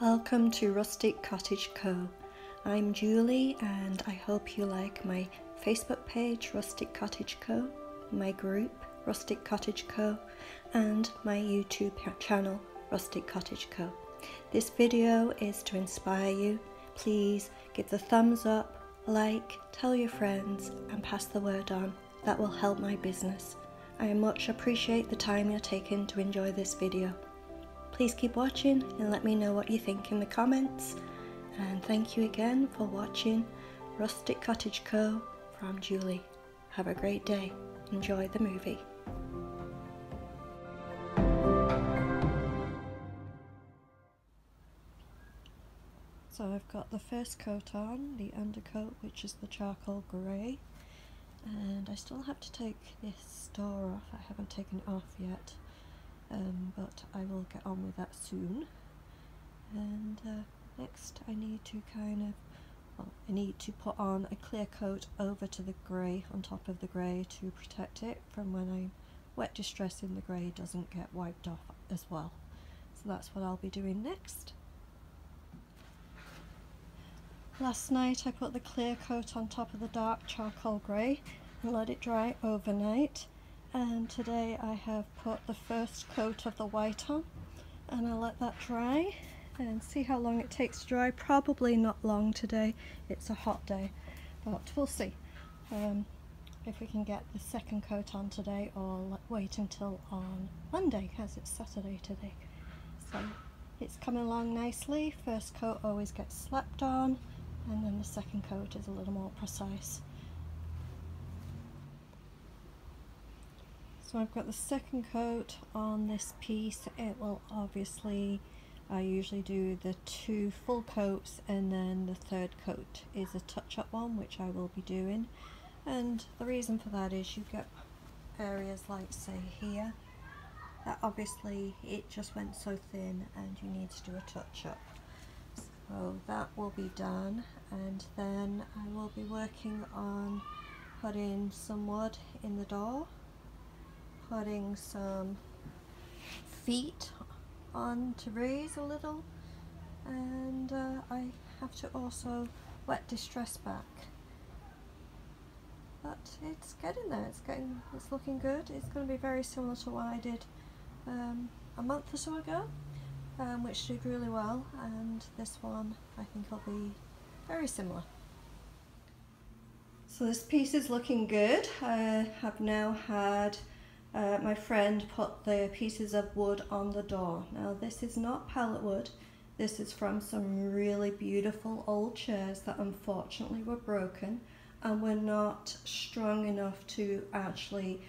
Welcome to Rustic Cottage Co. I'm Julie and I hope you like my Facebook page Rustic Cottage Co, my group Rustic Cottage Co, and my YouTube channel Rustic Cottage Co. This video is to inspire you. Please give the thumbs up, like, tell your friends, and pass the word on. That will help my business. I much appreciate the time you're taking to enjoy this video. Please keep watching and let me know what you think in the comments. And thank you again for watching Rustic Cottage Co. from Julie. Have a great day. Enjoy the movie. So I've got the first coat on, the undercoat, which is the charcoal grey. And I still have to take this door off. I haven't taken it off yet um, but I will get on with that soon. And uh, next I need to kind of, well, I need to put on a clear coat over to the grey, on top of the grey to protect it from when I'm wet distressing the grey doesn't get wiped off as well. So that's what I'll be doing next. Last night I put the clear coat on top of the dark charcoal grey and let it dry overnight and today I have put the first coat of the white on. And I'll let that dry and see how long it takes to dry. Probably not long today. It's a hot day but we'll see. Um, if we can get the second coat on today or wait until on Monday because it's Saturday today. So it's coming along nicely. First coat always gets slapped on and then the second coat is a little more precise So I've got the second coat on this piece. It will obviously, I usually do the two full coats and then the third coat is a touch-up one, which I will be doing. And the reason for that is you get areas like say here, that obviously it just went so thin and you need to do a touch-up. So that will be done and then I will be working on putting some wood in the door putting some feet on to raise a little. And uh, I have to also wet distress back. But it's getting there. It's getting it's looking good. It's going to be very similar to what I did um, a month or so ago um, which did really well. And this one I think will be very similar. So this piece is looking good. I have now had uh, my friend put the pieces of wood on the door. Now this is not pallet wood, this is from some really beautiful old chairs that unfortunately were broken and were not strong enough to actually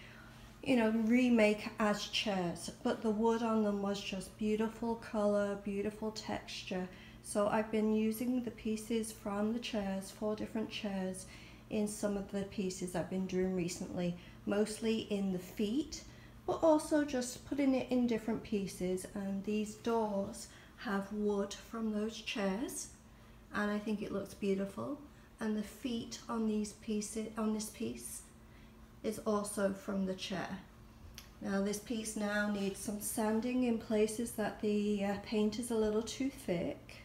you know remake as chairs. But the wood on them was just beautiful color beautiful texture. So I've been using the pieces from the chairs four different chairs in some of the pieces I've been doing recently mostly in the feet, but also just putting it in different pieces. And these doors have wood from those chairs, and I think it looks beautiful. And the feet on these pieces, on this piece, is also from the chair. Now this piece now needs some sanding in places that the uh, paint is a little too thick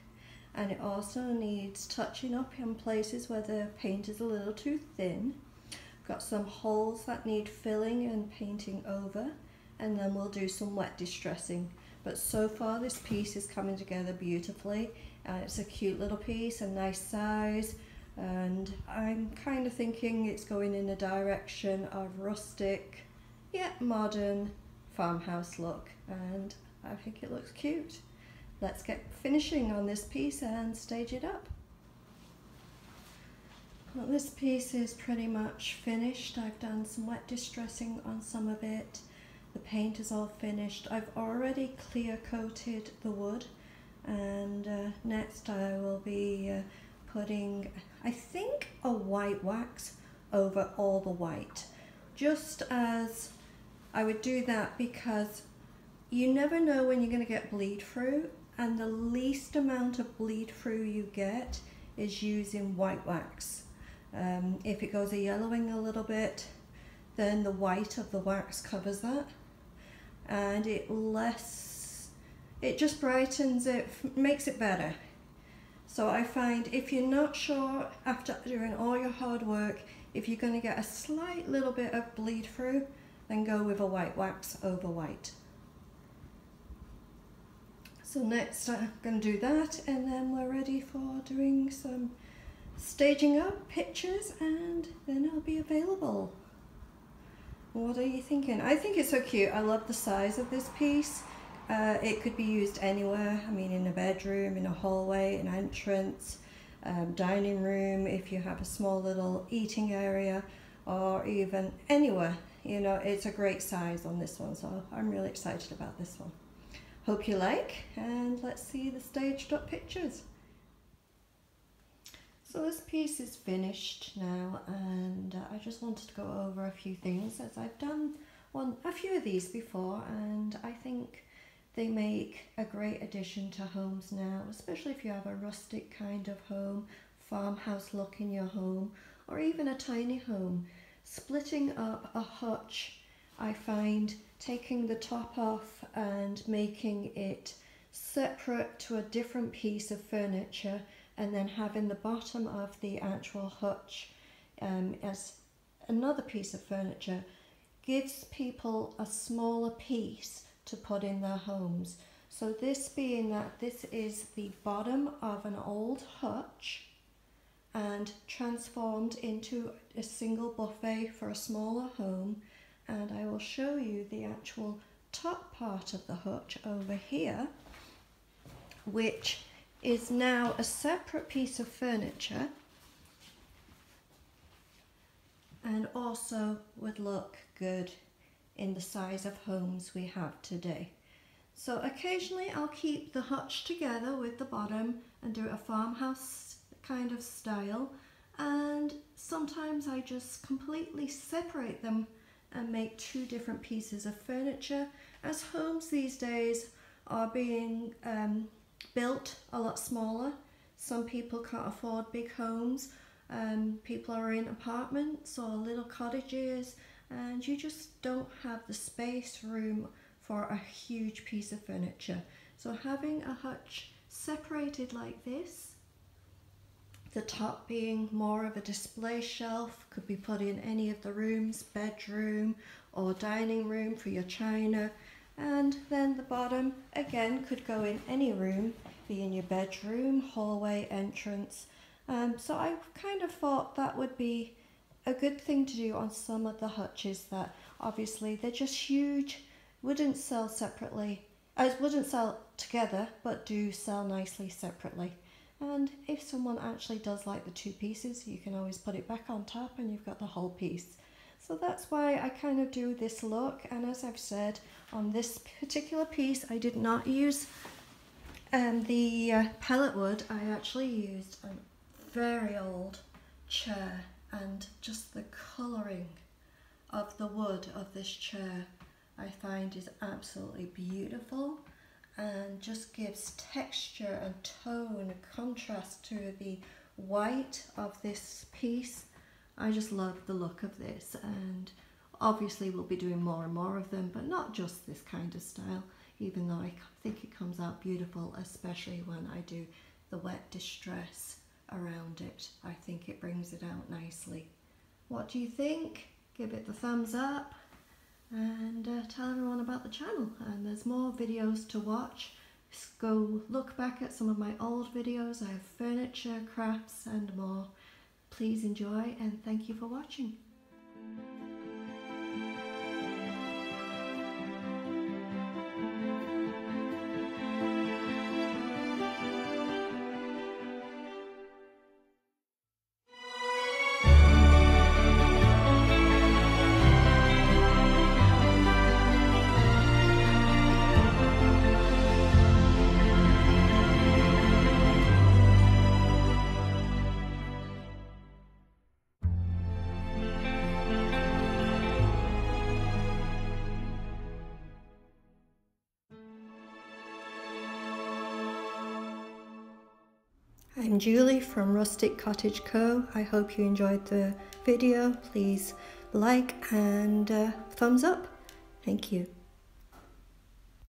and it also needs touching up in places where the paint is a little too thin Got some holes that need filling and painting over and then we'll do some wet distressing. But so far this piece is coming together beautifully and it's a cute little piece, a nice size and I'm kind of thinking it's going in a direction of rustic yet modern farmhouse look and I think it looks cute. Let's get finishing on this piece and stage it up. Well, this piece is pretty much finished. I've done some wet distressing on some of it. The paint is all finished. I've already clear coated the wood and uh, next I will be uh, putting, I think, a white wax over all the white. Just as I would do that because you never know when you're going to get bleed through and the least amount of bleed through you get is using white wax. Um, if it goes a yellowing a little bit, then the white of the wax covers that. And it less, it just brightens it, makes it better. So I find if you're not sure after doing all your hard work, if you're going to get a slight little bit of bleed through, then go with a white wax over white. So next I'm going to do that and then we're ready for doing some staging up pictures and then it'll be available. What are you thinking? I think it's so cute. I love the size of this piece. Uh, it could be used anywhere. I mean, in a bedroom, in a hallway, an entrance, um, dining room, if you have a small little eating area, or even anywhere. You know, it's a great size on this one, so I'm really excited about this one. Hope you like, and let's see the staged up pictures. So this piece is finished now and uh, I just wanted to go over a few things as I've done one a few of these before and I think they make a great addition to homes now, especially if you have a rustic kind of home, farmhouse look in your home, or even a tiny home. Splitting up a hutch, I find taking the top off and making it separate to a different piece of furniture and then having the bottom of the actual hutch um, as another piece of furniture gives people a smaller piece to put in their homes. So this being that this is the bottom of an old hutch and transformed into a single buffet for a smaller home and I will show you the actual top part of the hutch over here which is now a separate piece of furniture and also would look good in the size of homes we have today. So occasionally I'll keep the hutch together with the bottom and do a farmhouse kind of style and sometimes I just completely separate them and make two different pieces of furniture as homes these days are being um, built a lot smaller. Some people can't afford big homes. Um, people are in apartments or little cottages and you just don't have the space room for a huge piece of furniture. So having a hutch separated like this, the top being more of a display shelf, could be put in any of the rooms, bedroom or dining room for your china, and then the bottom again could go in any room be in your bedroom hallway entrance. Um, so I kind of thought that would be a good thing to do on some of the hutches that obviously they're just huge wouldn't sell separately uh, wouldn't sell together but do sell nicely separately. And if someone actually does like the two pieces you can always put it back on top and you've got the whole piece so that's why I kind of do this look and as I've said on this particular piece I did not use um, the uh, pallet wood. I actually used a very old chair and just the colouring of the wood of this chair I find is absolutely beautiful and just gives texture and tone contrast to the white of this piece I just love the look of this and obviously we'll be doing more and more of them but not just this kind of style even though I think it comes out beautiful especially when I do the wet distress around it. I think it brings it out nicely. What do you think? Give it the thumbs up and uh, tell everyone about the channel. And there's more videos to watch. Go look back at some of my old videos. I have furniture crafts and more Please enjoy and thank you for watching. Julie from Rustic Cottage Co. I hope you enjoyed the video. Please like and uh, thumbs up. Thank you.